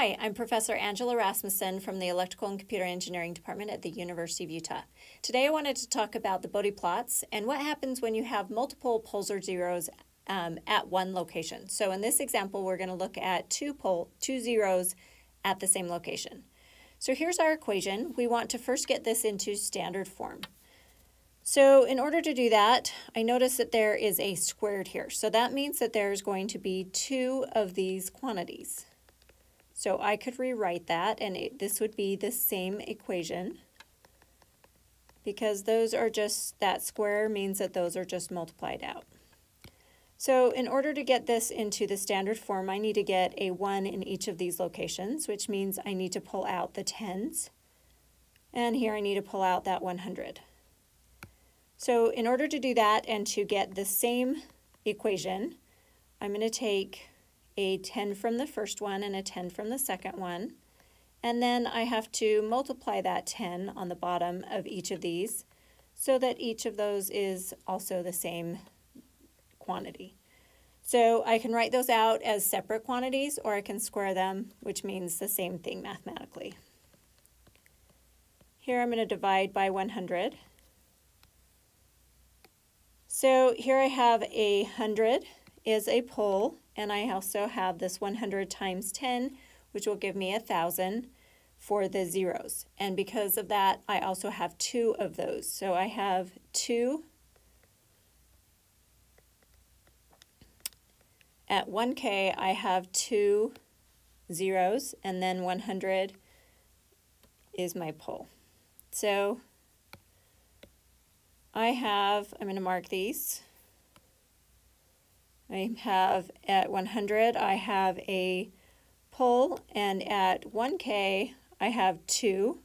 Hi, I'm Professor Angela Rasmussen from the Electrical and Computer Engineering Department at the University of Utah. Today I wanted to talk about the Bode plots and what happens when you have multiple poles or zeros um, at one location. So in this example, we're going to look at two pole, two zeros at the same location. So here's our equation. We want to first get this into standard form. So in order to do that, I notice that there is a squared here. So that means that there's going to be two of these quantities. So I could rewrite that and it, this would be the same equation because those are just, that square means that those are just multiplied out. So in order to get this into the standard form, I need to get a 1 in each of these locations, which means I need to pull out the tens. And here I need to pull out that 100. So in order to do that and to get the same equation, I'm going to take a 10 from the first one and a 10 from the second one. And then I have to multiply that 10 on the bottom of each of these so that each of those is also the same quantity. So I can write those out as separate quantities or I can square them, which means the same thing mathematically. Here I'm going to divide by 100. So here I have a 100 is a pole and I also have this 100 times 10, which will give me a 1,000 for the zeros. And because of that, I also have two of those. So I have two at 1K, I have two zeros, and then 100 is my pole. So I have, I'm going to mark these. I have at 100, I have a pole, and at 1K, I have two.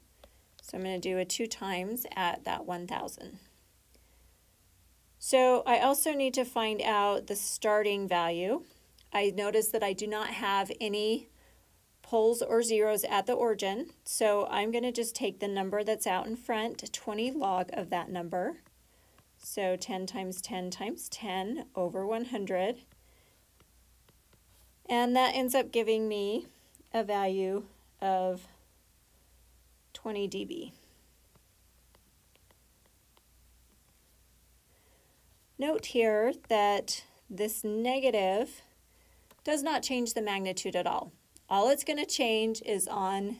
So I'm going to do a two times at that 1,000. So I also need to find out the starting value. I notice that I do not have any poles or zeros at the origin, so I'm going to just take the number that's out in front, 20 log of that number, so 10 times 10 times 10 over 100. And that ends up giving me a value of 20 dB. Note here that this negative does not change the magnitude at all. All it's going to change is on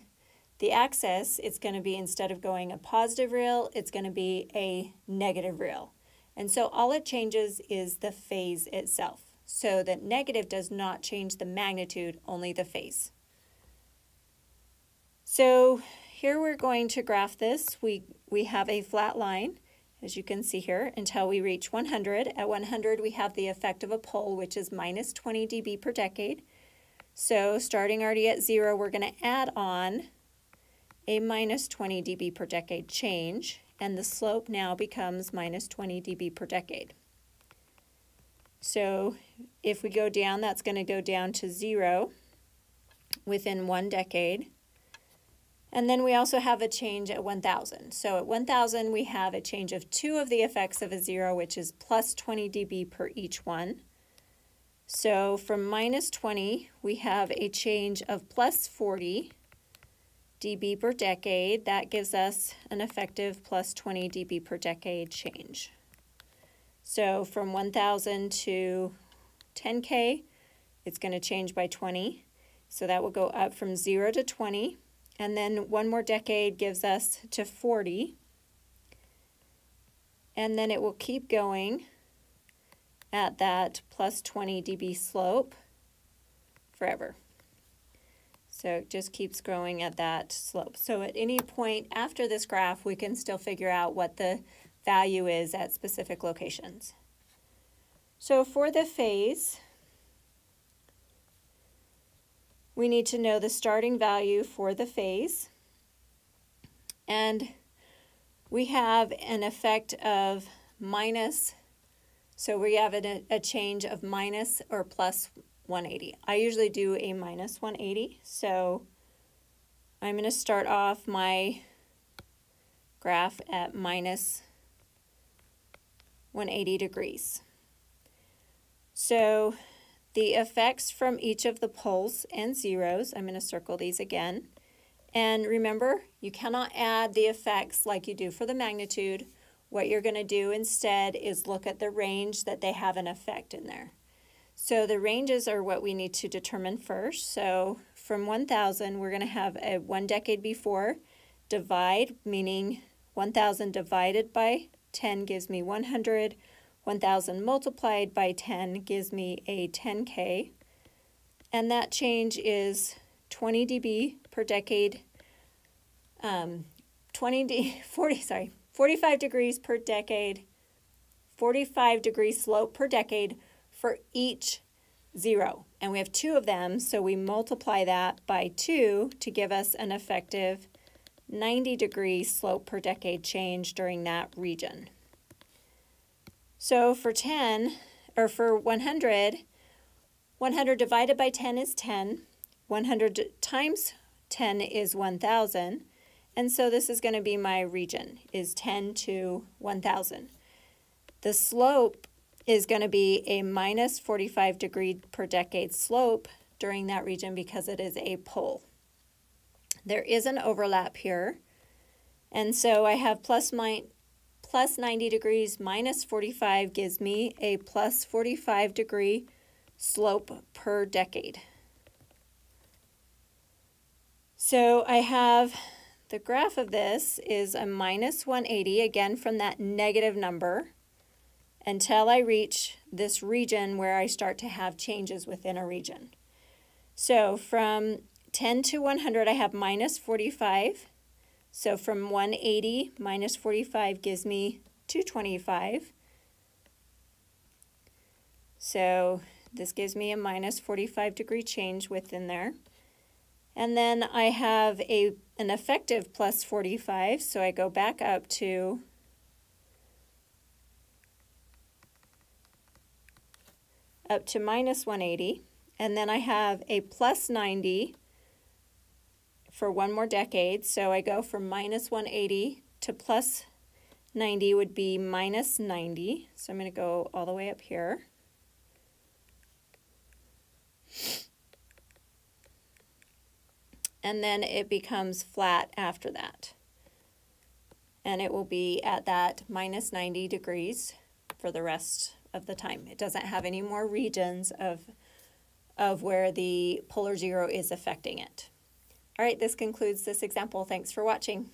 the axis, it's going to be instead of going a positive real, it's going to be a negative real. And so all it changes is the phase itself. So the negative does not change the magnitude, only the phase. So here we're going to graph this. We, we have a flat line, as you can see here, until we reach 100. At 100, we have the effect of a pole, which is minus 20 dB per decade. So starting already at zero, we're going to add on a minus 20 dB per decade change and the slope now becomes minus 20 dB per decade. So if we go down, that's going to go down to zero within one decade. And then we also have a change at 1,000. So at 1,000, we have a change of two of the effects of a zero, which is plus 20 dB per each one. So from minus 20, we have a change of plus 40 dB per decade. That gives us an effective plus 20 dB per decade change. So from 1,000 to 10K, it's going to change by 20. So that will go up from 0 to 20. And then one more decade gives us to 40. And then it will keep going at that plus 20 dB slope forever. So it just keeps growing at that slope. So at any point after this graph, we can still figure out what the value is at specific locations. So for the phase, we need to know the starting value for the phase. And we have an effect of minus, so we have a, a change of minus or plus 180. I usually do a minus 180, so I'm going to start off my graph at minus 180 degrees. So the effects from each of the poles and zeros. I'm going to circle these again. And remember, you cannot add the effects like you do for the magnitude. What you're going to do instead is look at the range that they have an effect in there. So the ranges are what we need to determine first. So from 1,000, we're going to have a one decade before divide, meaning 1,000 divided by 10 gives me 100. 1,000 multiplied by 10 gives me a 10K. And that change is 20 dB per decade, um, 20 d 40, sorry, 45 degrees per decade, 45 degree slope per decade for each zero. And we have two of them, so we multiply that by two to give us an effective 90 degree slope per decade change during that region. So for 10, or for 100, 100 divided by 10 is 10. 100 times 10 is 1,000. And so this is going to be my region, is 10 to 1,000. The slope is going to be a minus 45 degree per decade slope during that region because it is a pole. There is an overlap here. And so I have plus, my, plus 90 degrees minus 45 gives me a plus 45 degree slope per decade. So I have the graph of this is a minus 180, again from that negative number, until I reach this region where I start to have changes within a region. So from 10 to 100, I have minus 45. So from 180 minus 45 gives me 225. So this gives me a minus 45 degree change within there. And then I have a an effective plus 45, so I go back up to up to minus 180, and then I have a plus 90 for one more decade. So I go from minus 180 to plus 90 would be minus 90. So I'm going to go all the way up here. And then it becomes flat after that. And it will be at that minus 90 degrees for the rest of the time. It doesn't have any more regions of, of where the pole or zero is affecting it. All right, this concludes this example. Thanks for watching.